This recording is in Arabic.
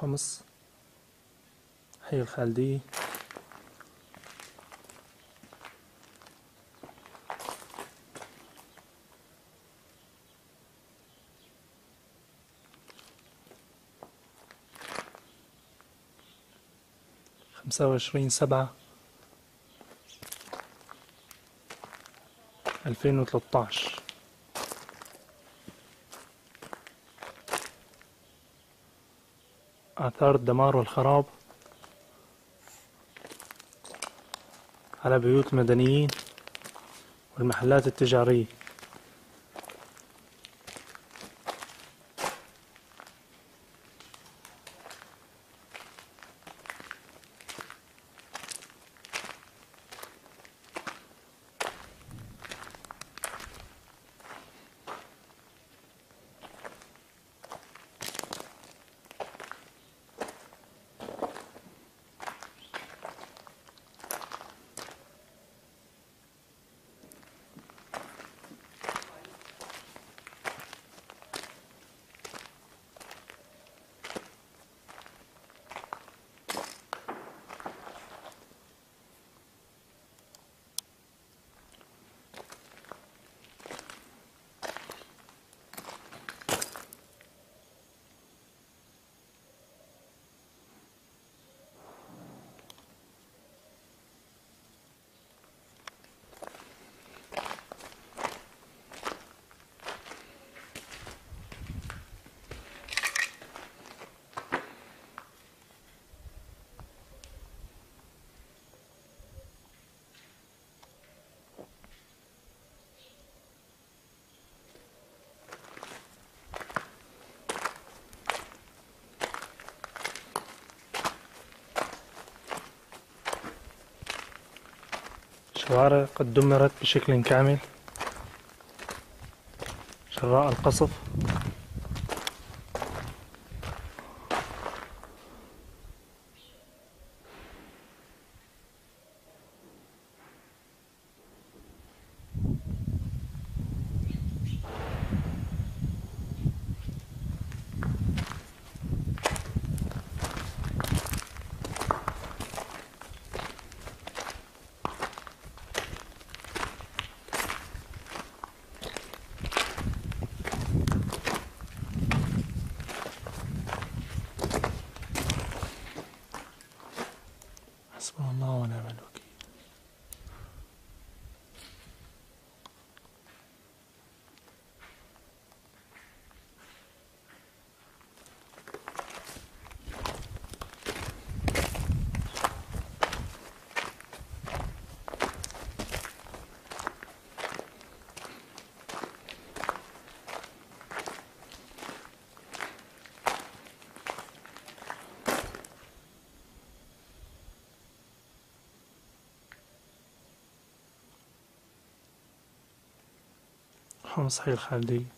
حمص حي الخالدية خمسة وعشرين سبعة ألفين وتلاتاش آثار الدمار والخراب على بيوت المدنيين والمحلات التجارية. شوارع قد دمرت بشكل كامل. جراء القصف. حمص حي الخالدية